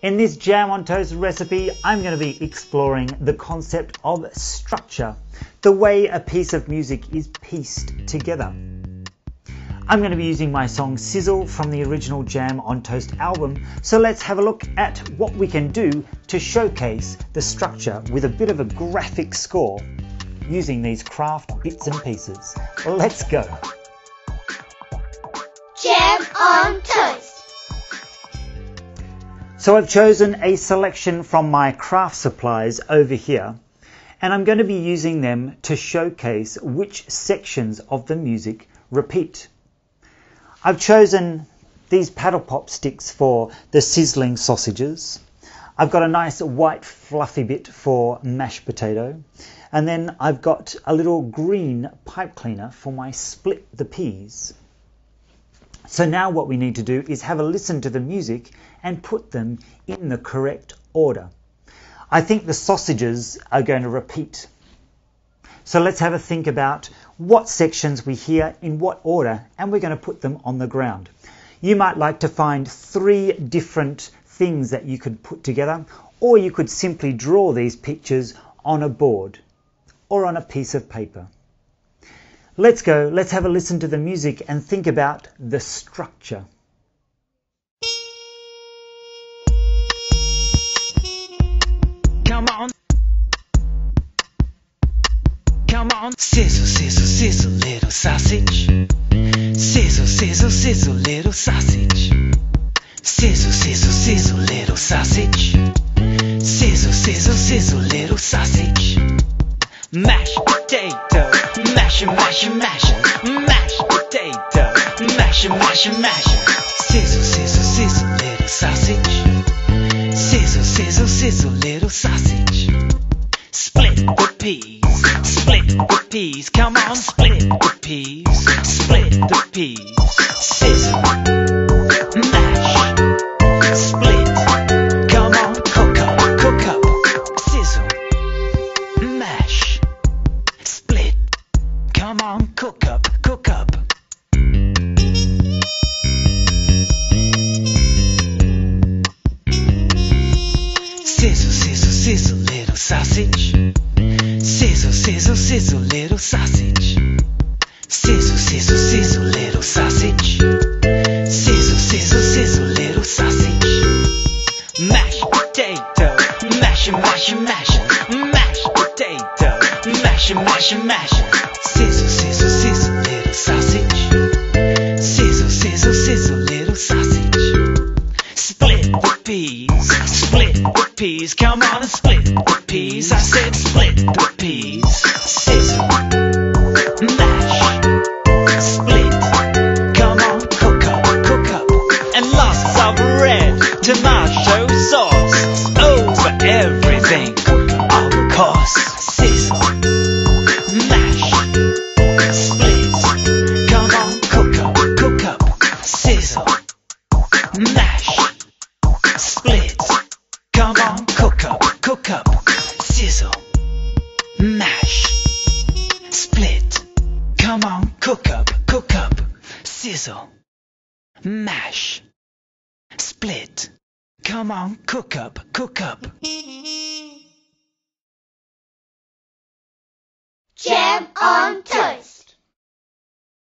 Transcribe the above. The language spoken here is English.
In this jam on toast recipe, I'm going to be exploring the concept of structure, the way a piece of music is pieced together. I'm going to be using my song Sizzle from the original Jam on Toast album, so let's have a look at what we can do to showcase the structure with a bit of a graphic score using these craft bits and pieces. Let's go! Jam on Toast so I've chosen a selection from my craft supplies over here and I'm going to be using them to showcase which sections of the music repeat. I've chosen these paddle pop sticks for the sizzling sausages. I've got a nice white fluffy bit for mashed potato and then I've got a little green pipe cleaner for my split the peas. So now what we need to do is have a listen to the music and put them in the correct order. I think the sausages are going to repeat. So let's have a think about what sections we hear in what order and we're going to put them on the ground. You might like to find three different things that you could put together or you could simply draw these pictures on a board or on a piece of paper. Let's go, let's have a listen to the music and think about the structure. Come on. Come on. Sizzle, sizzle, sizzle, little sausage. Sizzle, sizzle, sizzle, little sausage. Sizzle, sizzle, sizzle, little sausage. Sizzle, sizzle, sizzle, little sausage. Mash potato, mash mash mash mash potato, mash mash mash Sizzle, sizzle, sizzle, little sausage. Sizzle, sizzle, sizzle, little sausage. Split the peas, split the peas. Come on, split the peas, split the peas. Sizzle. Sausage. Sizzle, sizzle, sizzle, little sausage. Sizzle, sizzle, sizzle, little sausage. Sizzle, sizzle, sizzle, little sausage. Mash potato, mash, mash, mash, mash potato, mash, mash, mash. Sizzle, sizzle, sizzle, little sausage. Sizzle, sizzle, sizzle, little sausage. Split the peas, split the peas, come on peas. I said split the peas. Sizzle, mash, split. Come on, cook up, cook up. And lots of red tomato sauce over everything, of course. Sizzle, mash, split. Come on, cook up, cook up. Sizzle, mash, split. Come on, cook up, cook up. Sizzle, mash, split. Come on, cook up, cook up. Sizzle, mash, split. Come on, cook up, cook up. Jam on Toast